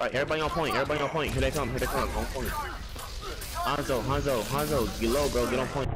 Alright, everybody on point, everybody on point. Here they come, here they come, on point. Hanzo, Hanzo, Hanzo, get low, bro, get on point.